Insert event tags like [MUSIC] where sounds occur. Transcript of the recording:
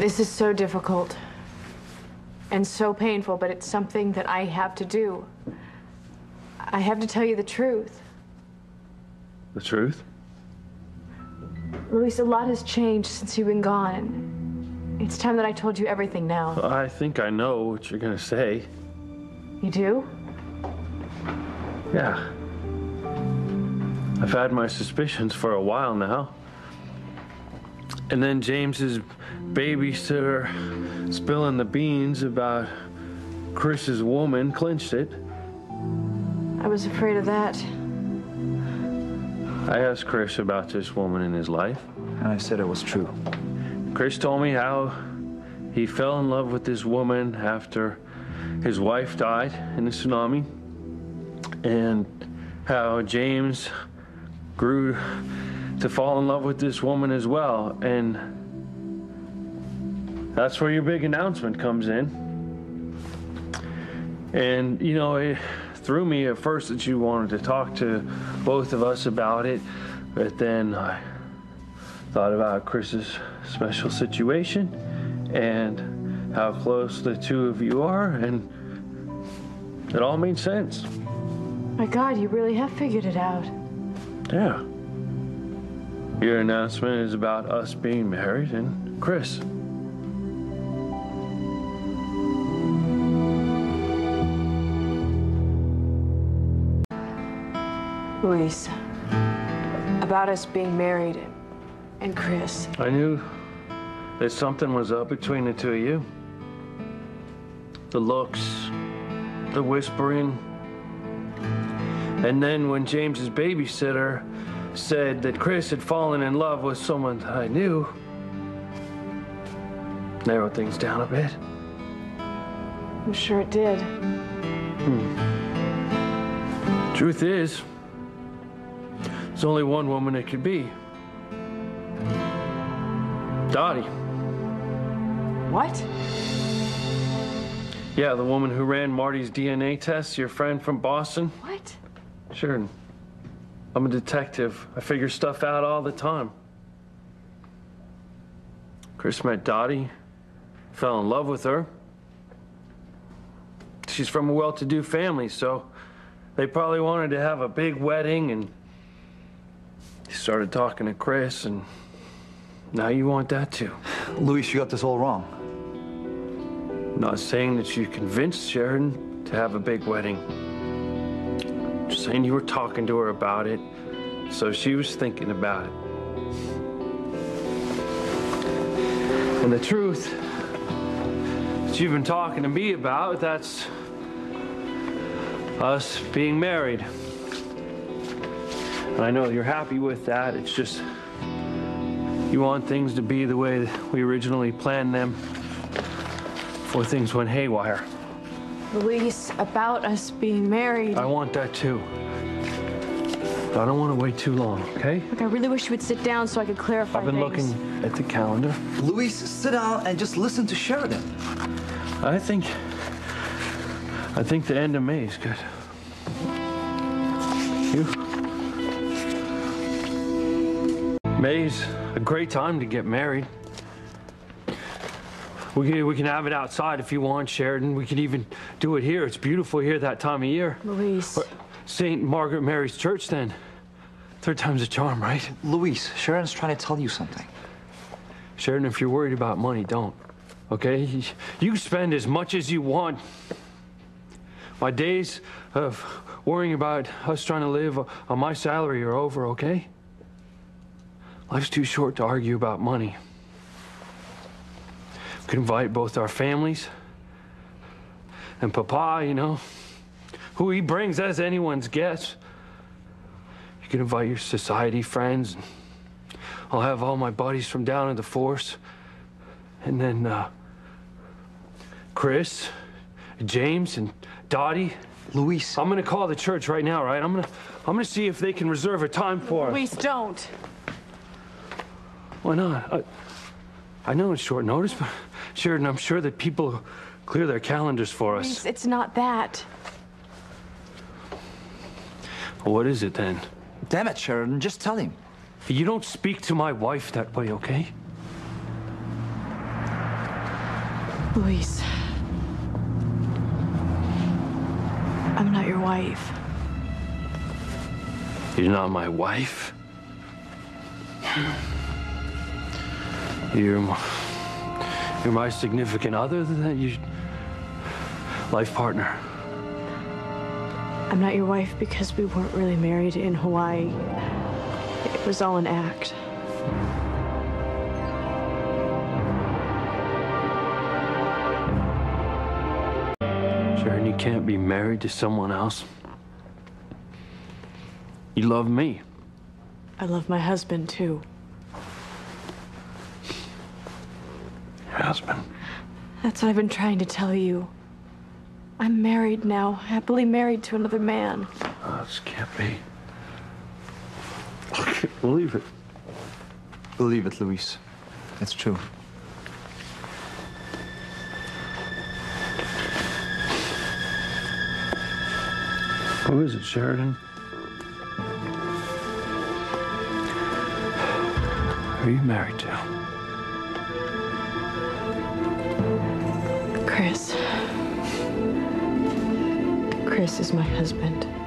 This is so difficult and so painful, but it's something that I have to do. I have to tell you the truth. The truth? Luis, a lot has changed since you've been gone. It's time that I told you everything now. I think I know what you're gonna say. You do? Yeah. I've had my suspicions for a while now. And then James's babysitter spilling the beans about Chris's woman clinched it. I was afraid of that. I asked Chris about this woman in his life. And I said it was true. Chris told me how he fell in love with this woman after his wife died in the tsunami, and how James grew to fall in love with this woman as well. And that's where your big announcement comes in. And, you know, it threw me at first that you wanted to talk to both of us about it, but then I thought about Chris's special situation and how close the two of you are, and it all made sense. My God, you really have figured it out. Yeah. Your announcement is about us being married and Chris. Luis, about us being married and Chris. I knew that something was up between the two of you. The looks, the whispering. And then when James's babysitter said that Chris had fallen in love with someone that I knew, narrowed things down a bit. I'm sure it did. Hmm. Truth is, there's only one woman it could be. Dottie. What? Yeah, the woman who ran Marty's DNA test, your friend from Boston. What? Sure. I'm a detective. I figure stuff out all the time. Chris met Dottie, fell in love with her. She's from a well to do family, so they probably wanted to have a big wedding, and he started talking to Chris, and now you want that too. Luis, you got this all wrong. I'm not saying that you convinced Sheridan to have a big wedding. Saying you were talking to her about it, so she was thinking about it. And the truth that you've been talking to me about, that's us being married. And I know you're happy with that. It's just you want things to be the way we originally planned them before things went haywire. Luis, about us being married. I want that too. But I don't want to wait too long, okay? Look, I really wish you would sit down so I could clarify I've been things. looking at the calendar. Luis, sit down and just listen to Sheridan. I think. I think the end of May is good. You? May's a great time to get married. We can, we can have it outside if you want, Sheridan. We can even do it here. It's beautiful here that time of year. Luis. St. Margaret Mary's Church, then. Third time's a charm, right? Luis, Sheridan's trying to tell you something. Sheridan, if you're worried about money, don't. Okay? You- You spend as much as you want. My days of worrying about us trying to live on my salary are over, okay? Life's too short to argue about money. We could invite both our families and Papa, you know, who he brings as anyone's guest. You can invite your society friends. I'll have all my buddies from down in the force. And then, uh, Chris, James, and Dottie. Luis, I'm gonna call the church right now, right? I'm gonna, I'm gonna see if they can reserve a time for us. Luis, don't. Why not? I, I know it's short notice, but Sheridan, I'm sure that people clear their calendars for us. Luis, it's not that. What is it then? damn it, Sheridan, just tell him. You don't speak to my wife that way, okay? Luis. I'm not your wife. You're not my wife. You're my, you're my significant other. Than that you, life partner. I'm not your wife because we weren't really married in Hawaii. It was all an act. Sharon, you can't be married to someone else. You love me. I love my husband too. Husband. That's what I've been trying to tell you. I'm married now, happily married to another man. Oh, this can't be. I [LAUGHS] can't believe it. Believe it, Luis. It's true. Who is it, Sheridan? Who are you married to? Chris. Chris is my husband.